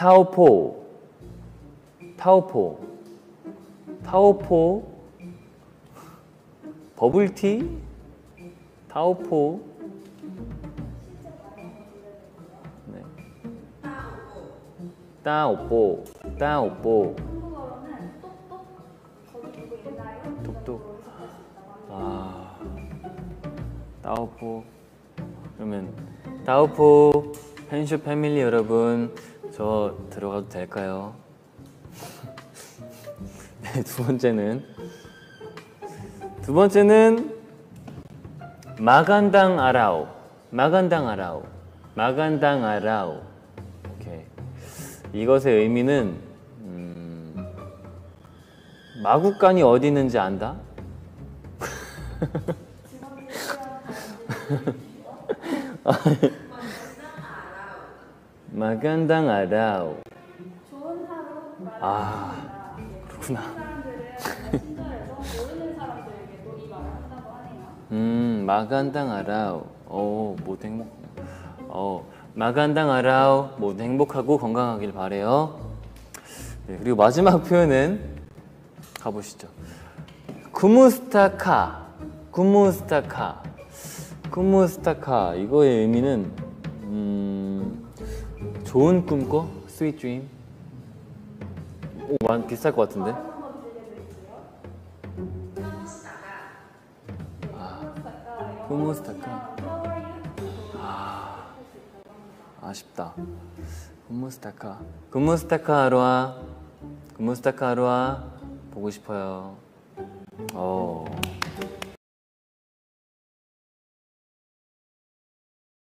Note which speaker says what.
Speaker 1: 타오포. 타오포. 타오포. 버블티? 타오포. 네. 따오뽀 따오뽀
Speaker 2: 똑똑
Speaker 1: 아. 따오포. 그러면 따오포. 펜쇼 패밀리 여러분 저 들어가도 될까요? 네, 두 번째는 두 번째는 마간당 아라오 마간당 아라오 마간당 아라오 오케이 이것의 의미는 음, 마구간이 어디 있는지 안다? 마간당 아라오.
Speaker 2: 좋은 하루 말하는
Speaker 1: 아 그렇구나.
Speaker 2: 사람들은 친절해서 모르는 사람들에게도 이 말을 한다고 하네요.
Speaker 1: 음 오. 모두 행복. 어 마간당 아라오. 모두 행복하고 건강하길 바래요. 네, 그리고 마지막 표현은 가보시죠. 구무스타카. Kumusta ka. Kumusta ka. 이거의 의미는 음, 좋은 꿈 꿔? sweet dream 오 많이 비쌀 것 같은데? Kumusta ka 아 아쉽다. Kumusta ka Kumusta ka 하루아. Kumusta ka 하루아. 보고 싶어요. 어